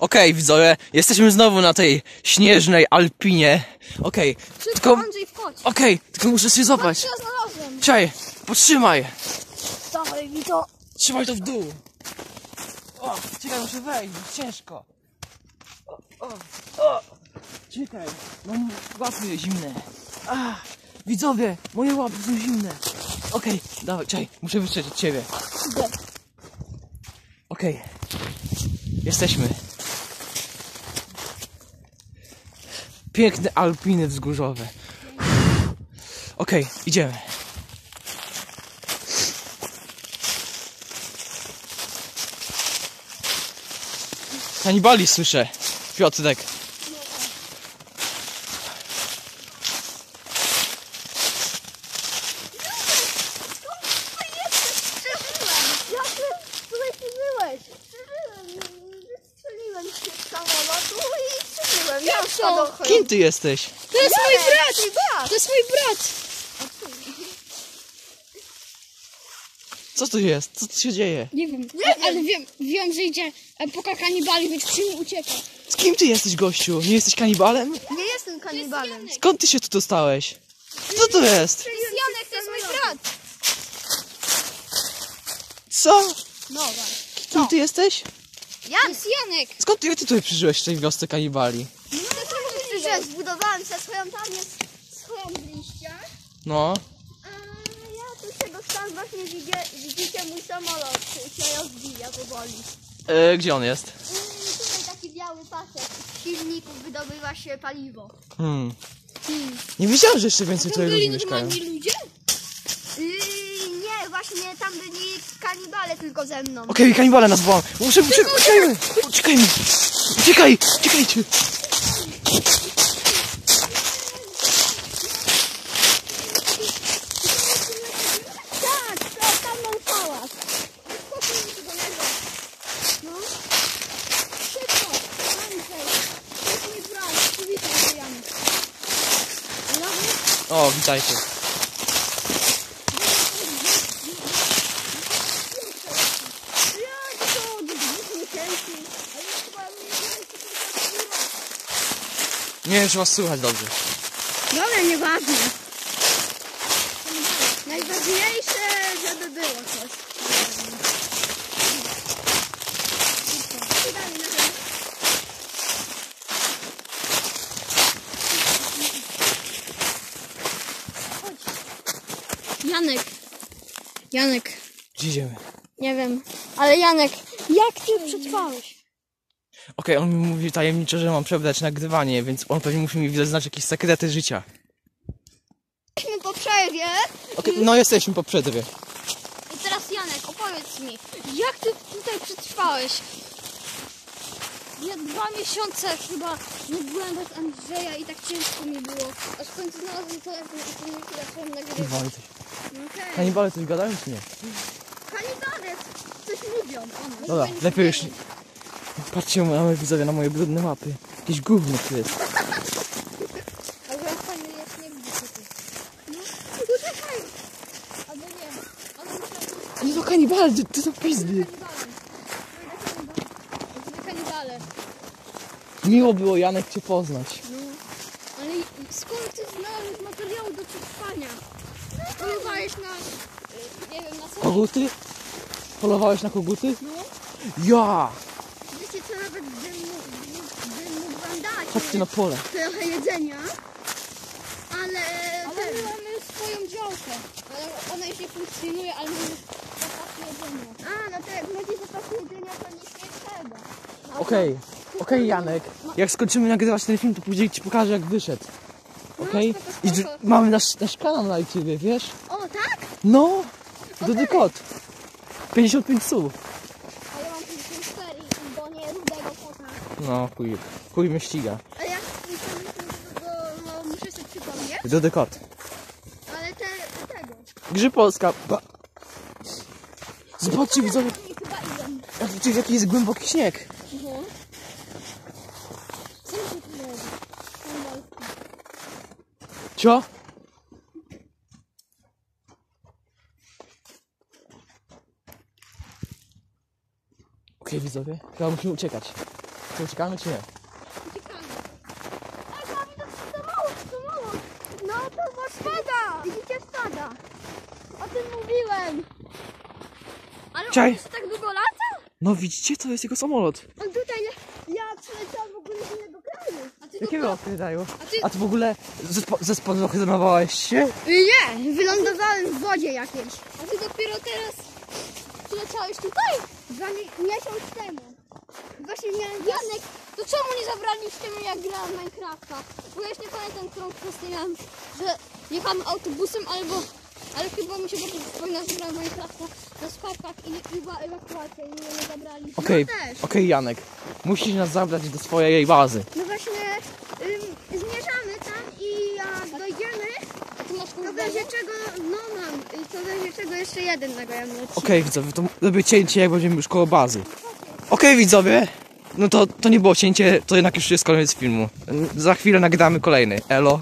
Okej, widzowie, jesteśmy znowu na tej śnieżnej Alpinie. Okej, tylko... Andrzej, wchodź. Okej, tylko muszę się złapać. Ja znalazłem. Czekaj, potrzymaj. Dawaj mi to. Trzymaj to w dół. O, czekaj, muszę wejść, ciężko. O, o, o. Czekaj, mam łapy zimne. Widzowie, moje łapy są zimne. Okej, dawaj, czekaj, muszę wystrzeć od ciebie. Okej, jesteśmy. Piękne Alpiny wzgórzowe. Okej, idziemy. Kanibali słyszę. Piotrek. Ja ty tutaj ty byłeś. Przeżyłem. Strzeliłem się z samolotu i Kim ty jesteś? To jest mój brat! To jest mój brat! Co tu jest? Co tu się dzieje? Nie wiem, ale wiem, wiem, że idzie epoka kanibali, więc musimy uciekać. Z kim ty jesteś, gościu? Nie jesteś kanibalem? Nie jestem kanibalem. Skąd ty się tu dostałeś? Co to jest? To jest Janek, to jest mój brat. Co? No właśnie. Kim ty jesteś? To Jan, jest Janek! Skąd ty, ty tutaj przyżyłeś w tej wiosce kanibali? Że zbudowałem sobie swoją tam jest swoją liścia. No. A ja tu się dostałem właśnie widzicie, widzicie mój samolot się rozbija powoli. E, gdzie on jest? Tutaj taki biały pasek. Z silników wydobywa się paliwo. Hmm. Nie wiedziałem, że jeszcze więcej tutaj ludzi mieszkają. normalni ludzie? Yy, nie, właśnie tam byli kanibale tylko ze mną. Okej, kanibale nas wołam. Muszę, muszę, uciekajmy! Uciekajmy! Uciekaj! Uciekajcie! Tak, tak, tam mam pałac. No. Szybko! Andrzej! To jest mój brat! Przywitaj się, Janek. O, witajcie. Nie wiem, czy was słychać dobrze. Dobra, nieważne. Najważniejsze, żeby było coś. Dalej na razie. Janek! Janek! Gdzie idziemy? Nie wiem, ale Janek, jak ty przetrwałeś? Okej, on mi mówi tajemniczo, że mam przebrać nagrywanie, więc on pewnie musi mi zaznaczyć jakieś sekrety życia. Jesteśmy po przerwie. Okej, no jesteśmy po przerwie. I teraz Janek, opowiedz mi, jak ty tutaj przetrwałeś? Ja dwa miesiące chyba nie byłem bez Andrzeja i tak ciężko mi było. Aż w końcu znalazłem to, jak jak zacząłem nagrywać. Kanibale Okej. kanibale coś gadają, czy nie? Kanibale coś mówią o nas. Dobra, lepiej już... Patrzcie, mamy widzowie na moje brudne mapy. Jakieś gówno tu jest. Nie. No, to kanibale, to, to są pizdy. Miło było Janek cię poznać. No, ale skąd ty znalazłeś materiały do przetrwania? Polowałeś na, y, nie wiem, na co? Koguty? Polowałeś na koguty? No, Ja! Wiecie co, nawet bym mógł, bym mógł wam dać Chodźcie na pole. trochę jedzenia. Ale... ale my mamy swoją działkę. Ale ona już nie funkcjonuje, ale mamy zapas jedzenia. A, no to jak macie zapas jedzenia, to nic nie trzeba. Okej, okej Janek. Jak skończymy nagrywać ten film, to później ci pokażę jak wyszedł. Okej? spoko, I mamy nasz, nasz kanał na YouTube, wiesz? O, tak? No! Dody kot. 55 słów. Ale mam 54, bo nie rudego kota. No, chuj. Chuj mnie ściga. A ja bo muszę sobie przypomnieć. Dody kot. Ale te, tego. Grzy Polska. Ba. Zobaczcie widzowie, jaki jest głęboki śnieg. No. Co mi się tu robi? Cio? Okej widzowie, chyba musimy uciekać. Co, uciekamy czy nie? Uciekamy. Ej, to samolot, samolot. No to bo spada. Widzicie, spada. O tym mówiłem. Ale Czaj. on jeszcze tak długo lata? No widzicie, to jest jego samolot. On tutaj, ja przyleciałam w ogóle z innego kraju. A ty Jakiego odkrydają? A ty... A ty w ogóle ze, spo, ze spadochronowałeś się? Nie, wylądowałem w wodzie jakiejś. A ty dopiero teraz przyleciałeś tutaj? Dwa mi- miesiąc temu. Właśnie miałem Janek, to czemu nie zabraliście mnie jak grałem w Minecrafta? Bo ja już nie pamiętam, którą kwestię miałem, że jechałem autobusem albo... Ale chyba mi się bardzo przypomina, że grałem w Minecrafta na skarbkach i ewakuacja i mnie nie zabrali. Okej, też. okej Janek. Musisz nas zabrać do swojej bazy. No właśnie, ym, zmierzamy tam i jak dojdziemy, A ty masz to kurde? będzie czego, no mam, i to będzie czego jeszcze jeden nagramy odcinek. Okej widzowie, to robię cięcie jak będziemy już koło bazy. Okej widzowie, no to, to nie było cięcie, to jednak już jest koniec filmu. Za chwilę nagramy kolejny. Elo.